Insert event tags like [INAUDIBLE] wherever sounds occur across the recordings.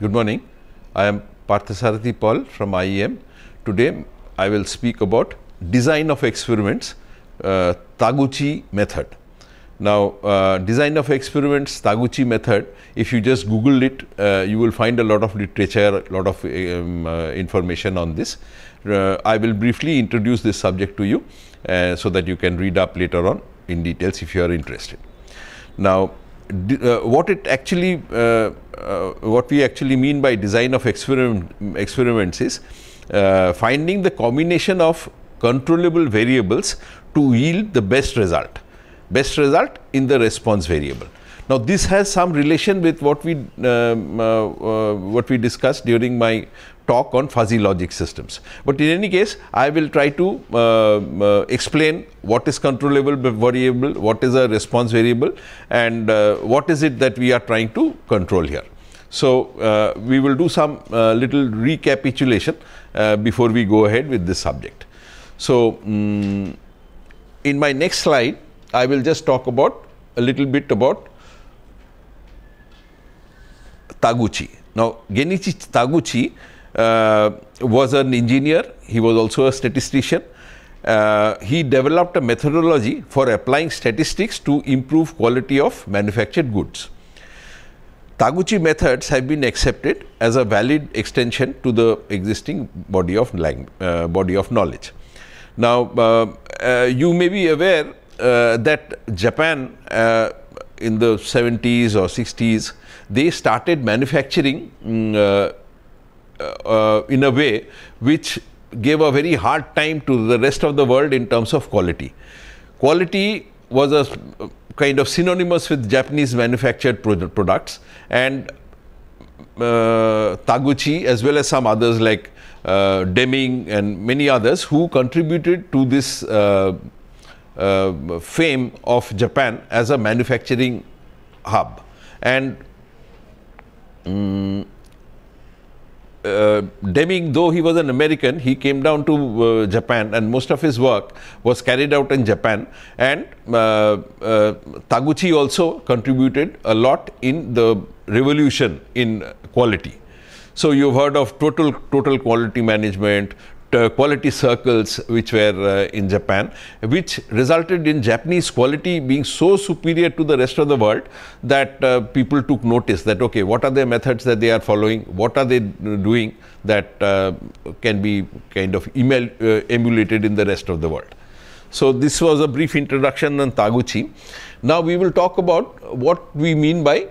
Good morning. I am Partha Sarathi Paul from IEM. Today I will speak about design of experiments, uh, Taguchi method. Now, uh, design of experiments, Taguchi method, if you just Google it, uh, you will find a lot of literature, a lot of um, uh, information on this. Uh, I will briefly introduce this subject to you uh, so that you can read up later on in details if you are interested. Now, uh, what it actually, uh, uh, what we actually mean by design of experiment, experiments is uh, finding the combination of controllable variables to yield the best result, best result in the response variable. Now, this has some relation with what we um, uh, uh, what we discussed during my talk on fuzzy logic systems. But in any case, I will try to uh, uh, explain what is controllable variable, what is a response variable, and uh, what is it that we are trying to control here. So, uh, we will do some little recapitulation before we go ahead with this subject. So, um, in my next slide, I will just talk about a little bit about Taguchi. Now, Genichi Taguchi was an engineer, he was also a statistician. Uh, he developed a methodology for applying statistics to improve quality of manufactured goods. Taguchi methods have been accepted as a valid extension to the existing body of uh, body of knowledge. Now, uh, uh, you may be aware uh, that Japan in the 70s or 60s they started manufacturing um, uh, uh, in a way which gave a very hard time to the rest of the world in terms of quality. Quality was a kind of synonymous with Japanese manufactured products and uh, Taguchi as well as some others like uh, Deming and many others who contributed to this uh, uh fame of Japan as a manufacturing hub. And um, uh, Deming, though he was an American, he came down to uh, Japan and most of his work was carried out in Japan. And uh, uh Taguchi also contributed a lot in the revolution in quality. So you've heard of total total quality management, quality circles which were uh, in Japan, which resulted in Japanese quality being so superior to the rest of the world that uh, people took notice that okay, what are the methods that they are following, what are they doing that uh, can be kind of email, uh, emulated in the rest of the world. So this was a brief introduction on Taguchi. Now we will talk about what we mean by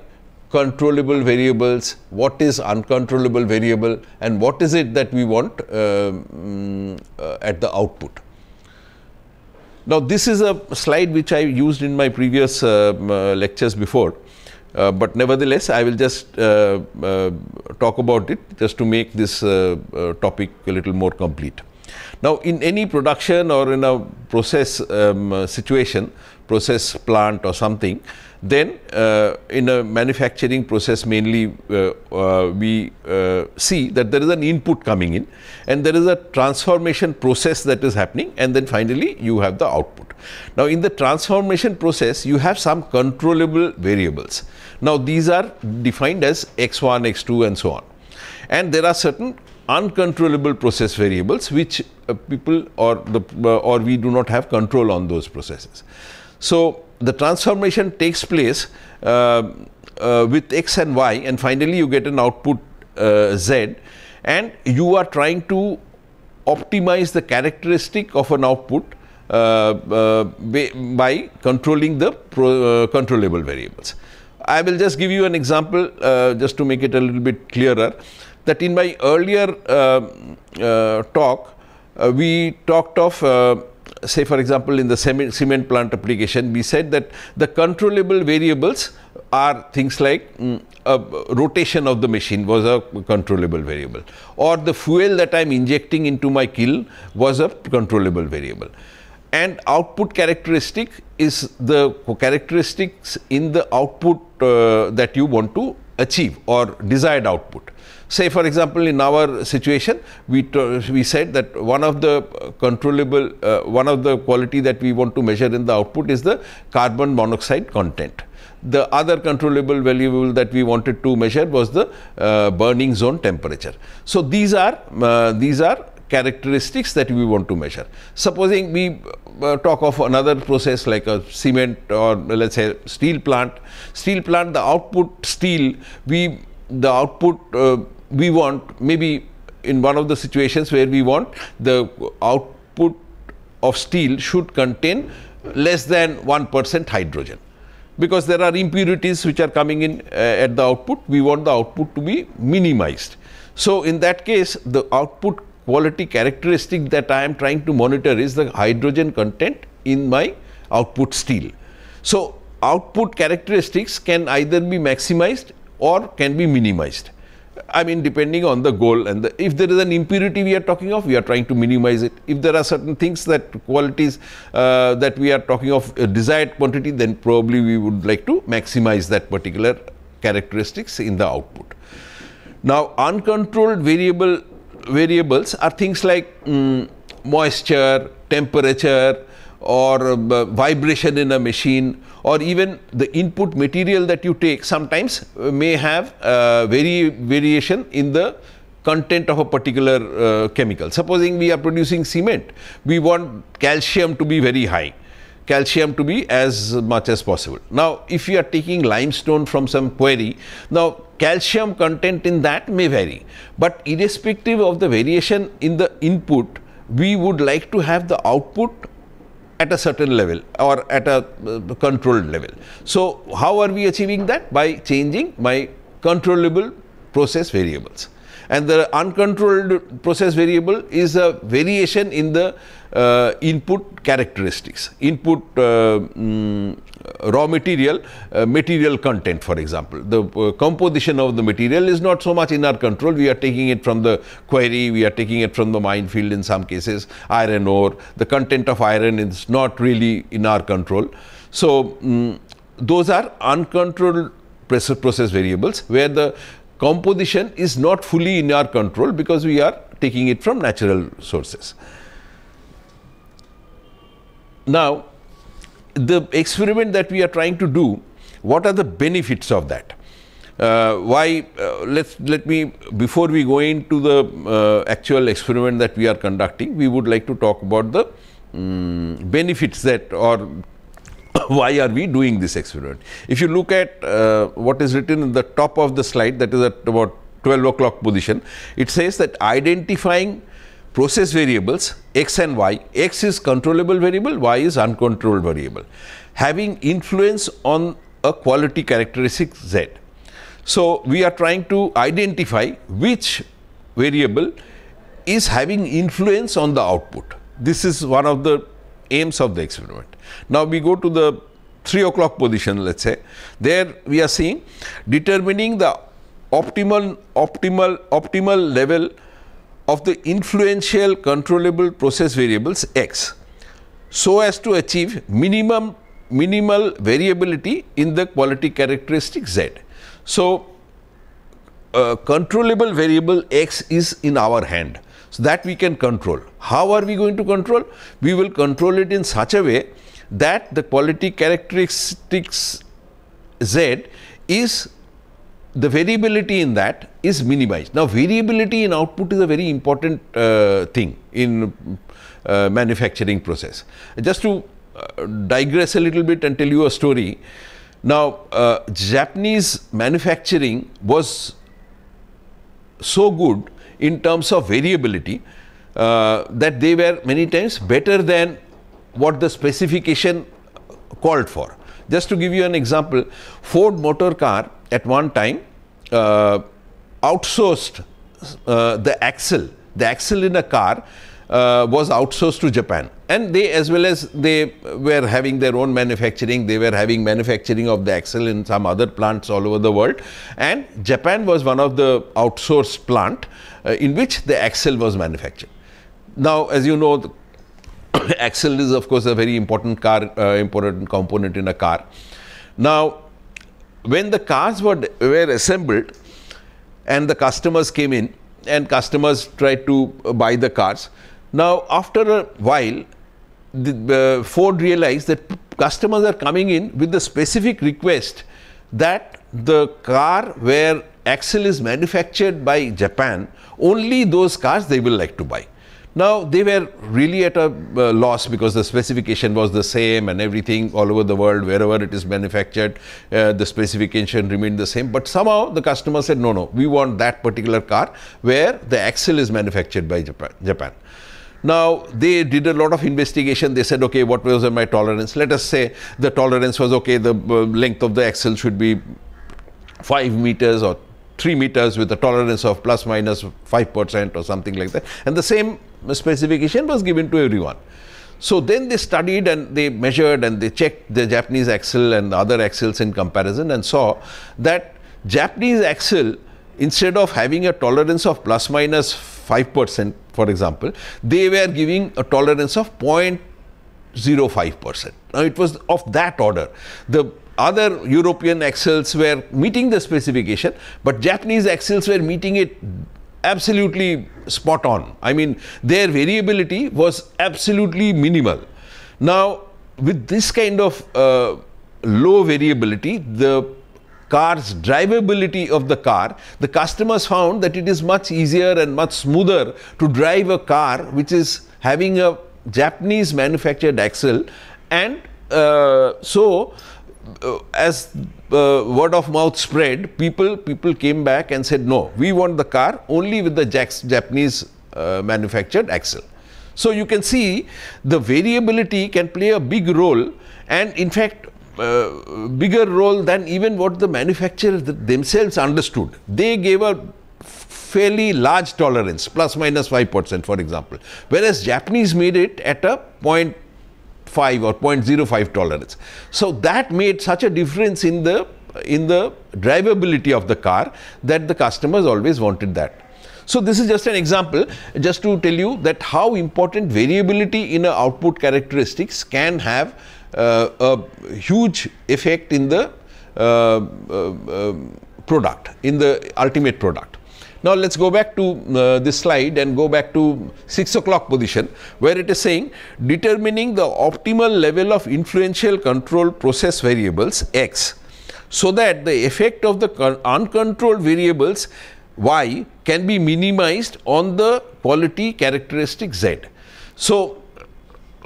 controllable variables, what is uncontrollable variable and what is it that we want um, uh, at the output. Now, this is a slide which I used in my previous uh, uh lectures before, uh, but nevertheless, I will just uh, talk about it just to make this topic a little more complete. Now, in any production or in a process um, situation, process plant or something, then uh, in a manufacturing process mainly uh, uh, we uh, see that there is an input coming in and there is a transformation process that is happening and then finally you have the output. Now in the transformation process you have some controllable variables. Now these are defined as x1, x2 and so on. And there are certain uncontrollable process variables which uh, people or the uh, or we do not have control on those processes. So the transformation takes place uh, uh, with x and y and finally you get an output uh, z and you are trying to optimize the characteristic of an output uh, by controlling the pro, controllable variables. I will just give you an example just to make it a little bit clearer that in my earlier talk we talked of say for example in the cement plant application we said that the controllable variables are things like mm, rotation of the machine was a controllable variable or the fuel that I am injecting into my kiln was a controllable variable. And output characteristic is the characteristics in the output uh, that you want to achieve or desired output. Say for example, in our situation, we, we said that one of the controllable, uh, one of the quality that we want to measure in the output is the carbon monoxide content. The other controllable variable that we wanted to measure was the uh, burning zone temperature. So these are, uh, these are characteristics that we want to measure. Supposing we uh, talk of another process like a cement or let's say steel plant, steel plant the output steel we the output uh, we want maybe in one of the situations where we want the output of steel should contain less than 1 percent hydrogen because there are impurities which are coming in uh, at the output we want the output to be minimized. So, in that case the output quality characteristic that I am trying to monitor is the hydrogen content in my output steel. So, output characteristics can either be maximized or can be minimized. I mean depending on the goal and the, if there is an impurity we are talking of, we are trying to minimize it. If there are certain things that qualities uh, that we are talking of desired quantity, then probably we would like to maximize that particular characteristics in the output. Now, uncontrolled variable variables are things like um, moisture, temperature, or uh, vibration in a machine or even the input material that you take sometimes uh, may have uh, very variation in the content of a particular uh, chemical. Supposing we are producing cement, we want calcium to be very high, calcium to be as much as possible. Now, if you are taking limestone from some quarry, now calcium content in that may vary, but irrespective of the variation in the input, we would like to have the output at a certain level or at a uh, controlled level. So, how are we achieving that? By changing my controllable process variables. And the uncontrolled process variable is a variation in the uh, input characteristics, input uh, mm, raw material, uh, material content for example. The uh, composition of the material is not so much in our control, we are taking it from the quarry, we are taking it from the minefield in some cases, iron ore, the content of iron is not really in our control. So, um, those are uncontrolled process variables where the composition is not fully in our control because we are taking it from natural sources. Now, the experiment that we are trying to do, what are the benefits of that? Uh, why uh, let's let me before we go into the uh, actual experiment that we are conducting we would like to talk about the um, benefits that or [COUGHS] why are we doing this experiment if you look at uh, what is written in the top of the slide that is at about 12 o'clock position it says that identifying process variables x and y, x is controllable variable, y is uncontrolled variable, having influence on a quality characteristic z. So, we are trying to identify which variable is having influence on the output. This is one of the aims of the experiment. Now, we go to the 3 o'clock position let us say, there we are seeing determining the optimal, optimal, optimal level of the influential controllable process variables x so as to achieve minimum minimal variability in the quality characteristic z. So, uh, controllable variable x is in our hand. So, that we can control. How are we going to control? We will control it in such a way that the quality characteristics z is the variability in that is minimized. Now, variability in output is a very important uh, thing in uh, manufacturing process. Just to uh, digress a little bit and tell you a story. Now, uh, Japanese manufacturing was so good in terms of variability uh, that they were many times better than what the specification called for. Just to give you an example, Ford motor car at one time uh, outsourced uh, the axle, the axle in a car uh, was outsourced to Japan and they as well as they were having their own manufacturing, they were having manufacturing of the axle in some other plants all over the world and Japan was one of the outsourced plant uh, in which the axle was manufactured. Now as you know [COUGHS] axle is of course a very important car, uh, important component in a car. Now when the cars were, were assembled and the customers came in and customers tried to buy the cars. Now, after a while, the, uh, Ford realized that customers are coming in with the specific request that the car where axle is manufactured by Japan, only those cars they will like to buy. Now they were really at a uh, loss because the specification was the same and everything all over the world, wherever it is manufactured, uh, the specification remained the same. But somehow the customer said, no, no, we want that particular car where the axle is manufactured by Japan. Japan. Now they did a lot of investigation. They said, okay, what was my tolerance? Let us say the tolerance was okay. The uh, length of the axle should be five meters or 3 meters with a tolerance of plus minus 5 percent or something like that and the same specification was given to everyone. So then they studied and they measured and they checked the Japanese axle and the other axles in comparison and saw that Japanese axle instead of having a tolerance of plus minus 5 percent for example, they were giving a tolerance of 0.05 percent. Now it was of that order. The other European axles were meeting the specification, but Japanese axles were meeting it absolutely spot on. I mean, their variability was absolutely minimal. Now, with this kind of uh, low variability, the car's drivability of the car, the customers found that it is much easier and much smoother to drive a car which is having a Japanese manufactured axle and uh, so as uh, word of mouth spread, people people came back and said, no, we want the car only with the Japanese uh, manufactured axle. So you can see the variability can play a big role, and in fact, uh, bigger role than even what the manufacturers themselves understood. They gave a fairly large tolerance, plus minus 5 percent, for example, whereas Japanese made it at a point 0.5 or 0.05 tolerance. So that made such a difference in the in the drivability of the car that the customers always wanted that. So this is just an example just to tell you that how important variability in a output characteristics can have uh, a huge effect in the uh, uh, um, product, in the ultimate product. Now let's go back to uh, this slide and go back to 6 o'clock position where it is saying determining the optimal level of influential control process variables x so that the effect of the uncontrolled variables y can be minimized on the quality characteristic z. So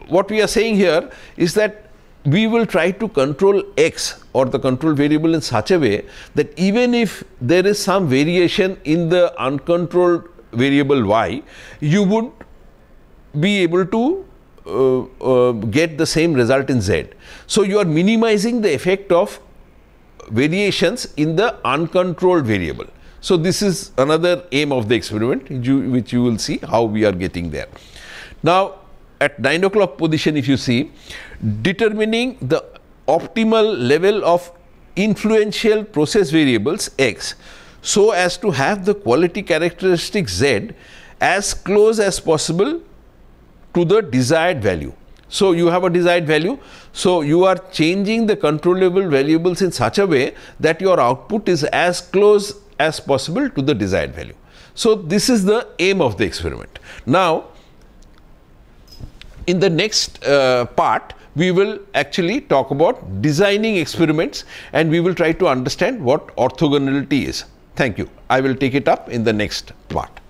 what we are saying here is that we will try to control x or the control variable in such a way that even if there is some variation in the uncontrolled variable y, you would be able to uh, uh, get the same result in z. So, you are minimizing the effect of variations in the uncontrolled variable. So, this is another aim of the experiment which you will see how we are getting there. Now, at 9 o'clock position if you see determining the optimal level of influential process variables x so as to have the quality characteristic z as close as possible to the desired value. So, you have a desired value. So, you are changing the controllable variables in such a way that your output is as close as possible to the desired value. So, this is the aim of the experiment. Now, in the next uh, part, we will actually talk about designing experiments and we will try to understand what orthogonality is. Thank you. I will take it up in the next part.